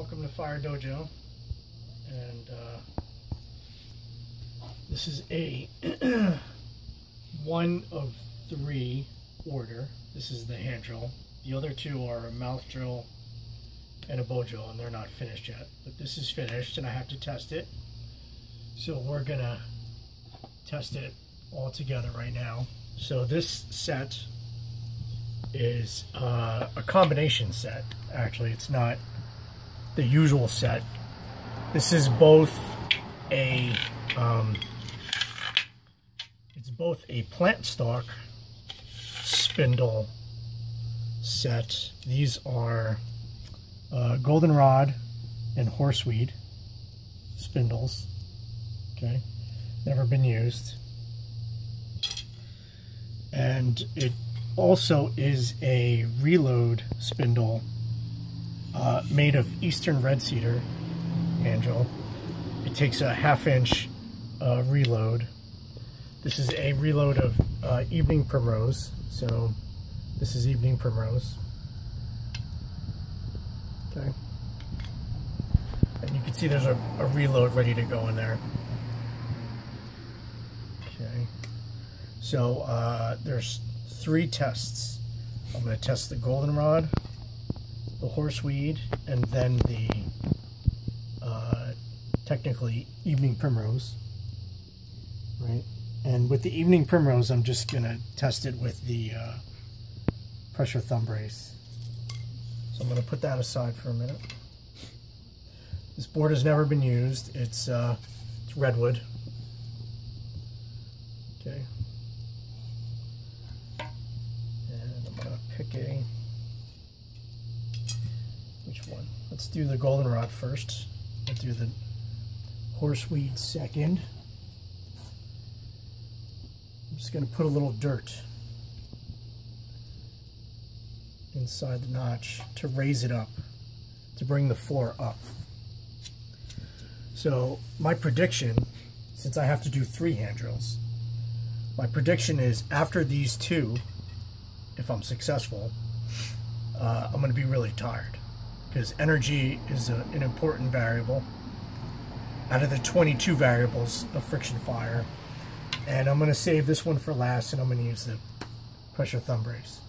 Welcome to Phyre Dojo. And uh, this is a one of three order. This is the hand drill. The other two are a mouth drill and a bow drill, and they're not finished yet. But this is finished, and I have to test it. So we're gonna test it all together right now. So this set is uh, a combination set. Actually, it's not the usual set. This is both a um, it's both a plant stock spindle set. These are uh, goldenrod and horseweed spindles. Okay, never been used. And it also is a reload spindle uh, made of eastern red cedar angel. It takes a half inch uh, reload. This is a reload of uh, evening primrose. So this is evening primrose. Okay. And you can see there's a, a reload ready to go in there. Okay. So uh, there's three tests. I'm going to test the goldenrod, the horseweed, and then the uh, technically evening primrose. Right? And with the evening primrose, I'm just going to test it with the uh, pressure thumb brace. So I'm going to put that aside for a minute. This board has never been used. It's, uh, it's redwood. Okay. And I'm going to pick a... Which one? Let's do the goldenrod first. I'll do the horseweed second. I'm just going to put a little dirt inside the notch to raise it up, to bring the floor up. So my prediction, since I have to do three hand drills, my prediction is after these two, if I'm successful, uh, I'm going to be really tired because energy is a, an important variable out of the 22 variables of friction fire. And I'm going to save this one for last and I'm going to use the pressure thumb brace.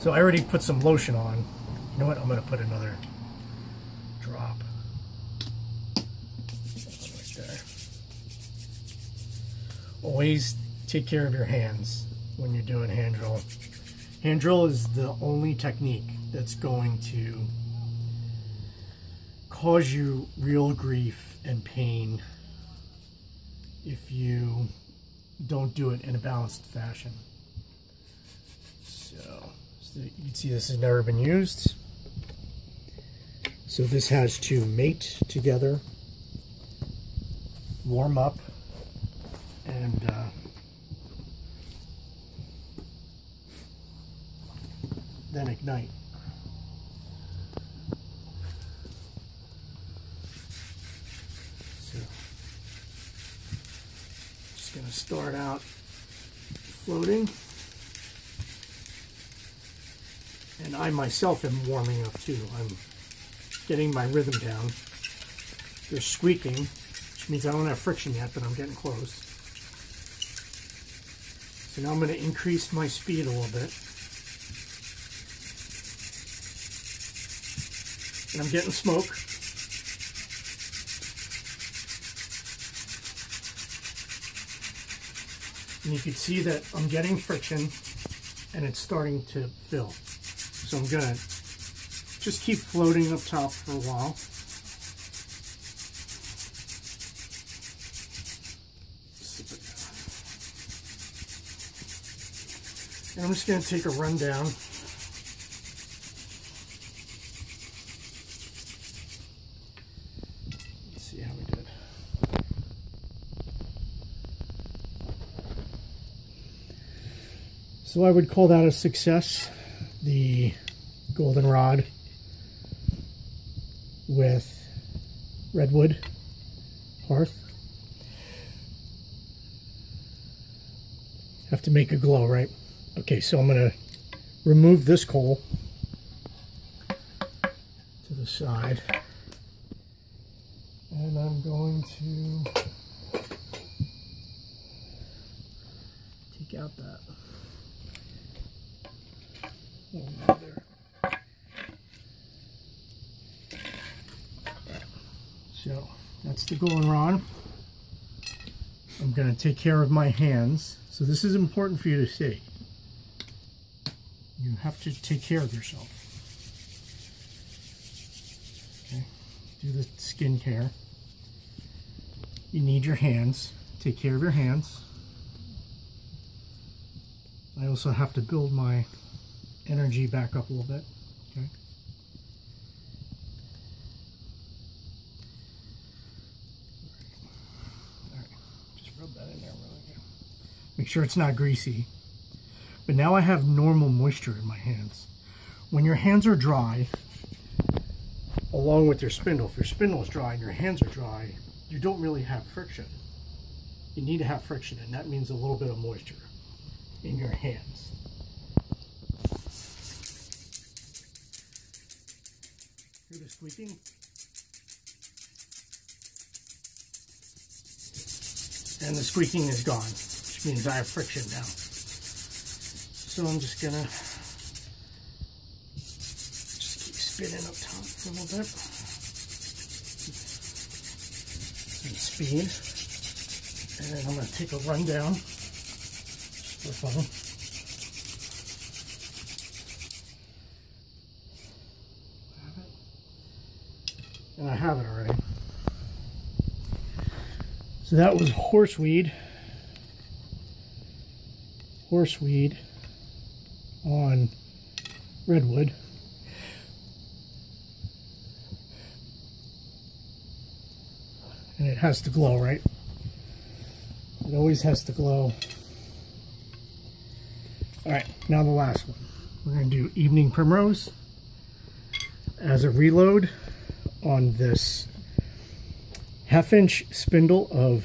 So I already put some lotion on. You know what? I'm going to put another drop. Right there. Always take care of your hands when you're doing hand drill. Hand drill is the only technique that's going to cause you real grief and pain if you don't do it in a balanced fashion. So, so you can see this has never been used. So this has to mate together, warm up, and uh, then ignite. So, just going to start out floating. And I myself am warming up too. I'm getting my rhythm down. They're squeaking, which means I don't have friction yet, but I'm getting close. So now I'm going to increase my speed a little bit. And I'm getting smoke. And you can see that I'm getting friction and it's starting to fill. So I'm gonna just keep floating up top for a while. And I'm just gonna take a rundown. Let's see how we did. So I would call that a success. The goldenrod with redwood hearth. Have to make a glow, right? Okay, so I'm going to remove this coal. to the side. And I'm going to take out that. So that's the goldenrod. I'm going to take care of my hands. So this is important for you to see. You have to take care of yourself. Okay, do the skin care. You need your hands. Take care of your hands. I also have to build my energy back up a little bit. Okay. All right. Just rub that in there really good. Make sure it's not greasy. But now I have normal moisture in my hands. When your hands are dry, along with your spindle, if your spindle is dry and your hands are dry, you don't really have friction. You need to have friction, and that means a little bit of moisture in your hands. Hear the squeaking? And the squeaking is gone, which means I have friction now. So I'm just gonna just keep spinning up top for a little bit. And speed. And then I'm gonna take a rundown for fun. And I have it already. So that was horseweed. Horseweed on redwood. And it has to glow, right? It always has to glow. All right, now the last one. We're gonna do Evening Primrose as a reload on this half inch spindle of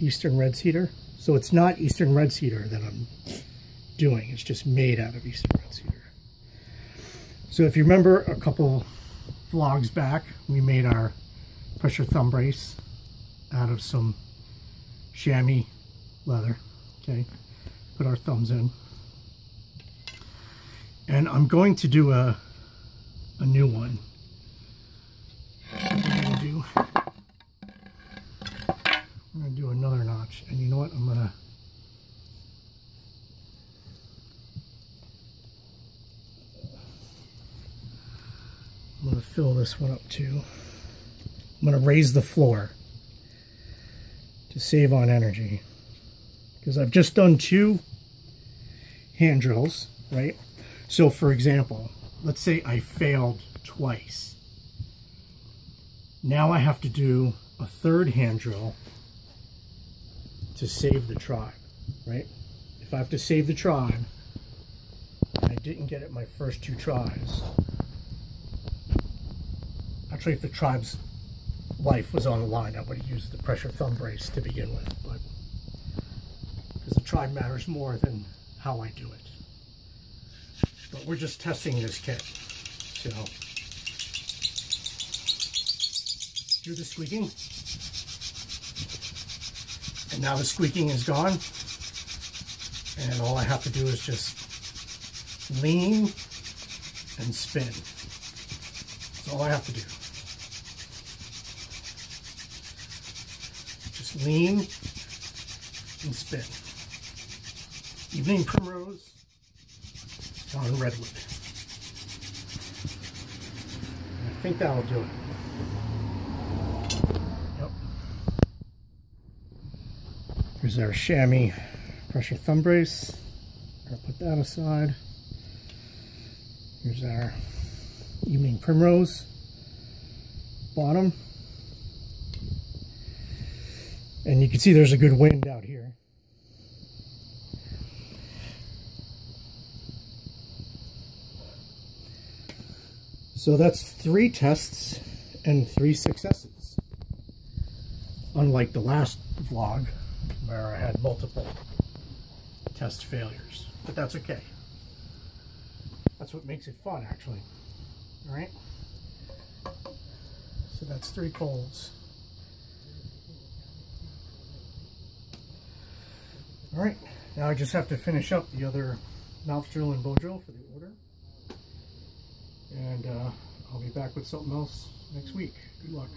Eastern Red Cedar. So it's not Eastern Red Cedar that I'm doing. It's just made out of Eastern Red Cedar. So if you remember a couple vlogs back, we made our pressure thumb brace out of some chamois leather. Okay, put our thumbs in. And I'm going to do a, a new one. I'm I'm gonna do another notch. And you know what? I'm gonna I'm going to fill this one up too. I'm going to raise the floor to save on energy. Because I've just done two hand drills, right? So for example, let's say I failed twice. Now I have to do a third hand drill to save the tribe, right? If I have to save the tribe, and I didn't get it my first two tries, Actually, if the tribe's life was on the line, I would have used the pressure thumb brace to begin with, but because the tribe matters more than how I do it. But we're just testing this kit, so the squeaking. And now the squeaking is gone. And all I have to do is just lean and spin. That's all I have to do. Just lean and spin. Evening Primrose on Redwood. I think that'll do it. Here's our chamois pressure thumb brace. I'll put that aside. Here's our Evening Primrose bottom. And you can see there's a good wind out here. So that's three tests and three successes. Unlike the last vlog where I had multiple test failures. But that's okay. That's what makes it fun actually. Alright? So that's three coals. All right, now I just have to finish up the other mouth drill and bow drill for the order. And uh, I'll be back with something else next week. Good luck.